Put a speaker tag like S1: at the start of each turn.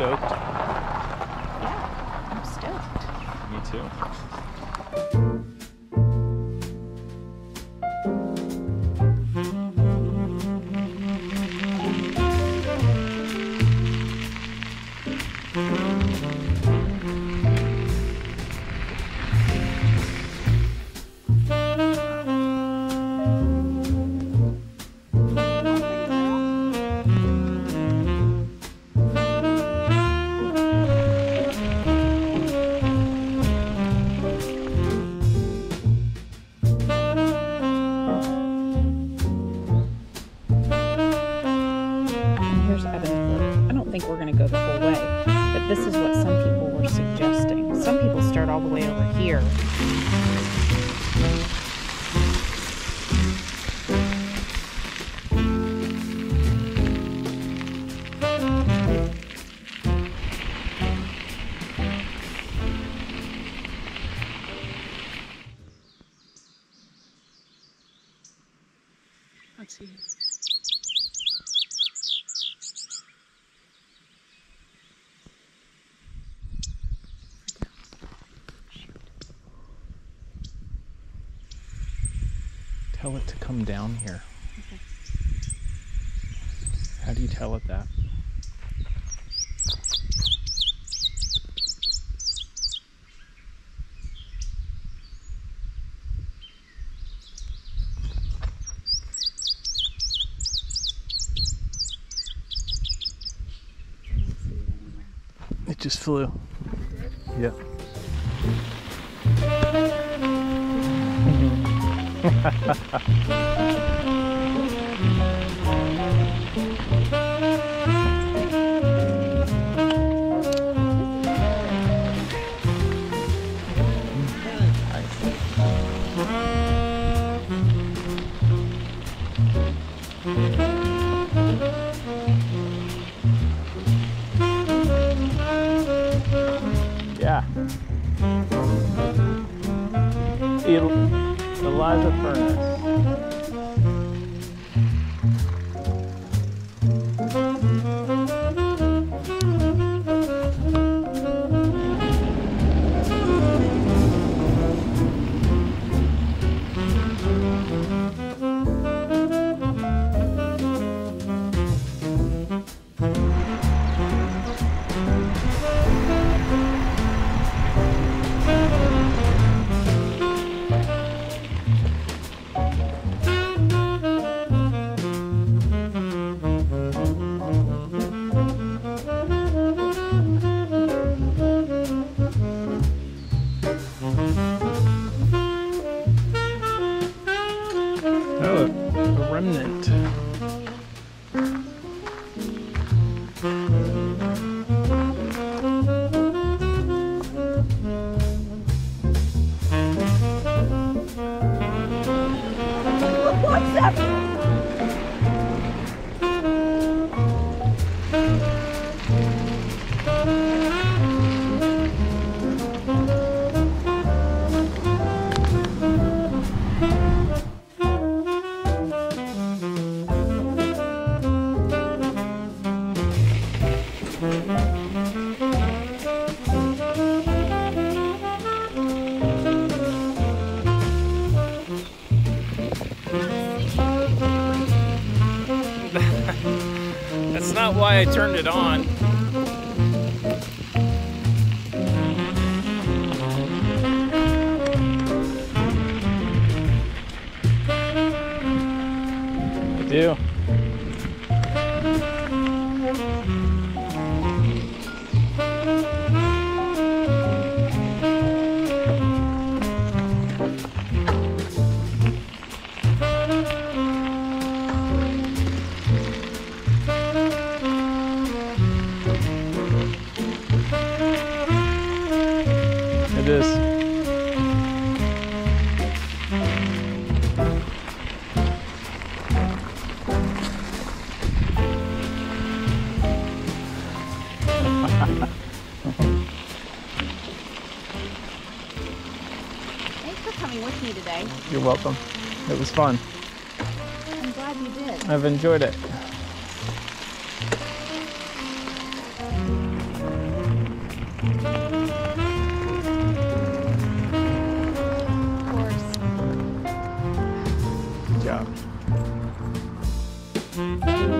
S1: stoked?
S2: Yeah, I'm stoked.
S1: Me too.
S2: All the way over here. Let's see.
S1: Tell it to come down here. How do you tell it that? It just flew. Yep. Yeah. El- Eliza Furnace. A remnant. That's not why I turned it on. I do. It is.
S3: Thanks for coming with me today.
S1: You're welcome. It was fun.
S3: I'm glad you did.
S1: I've enjoyed it. Música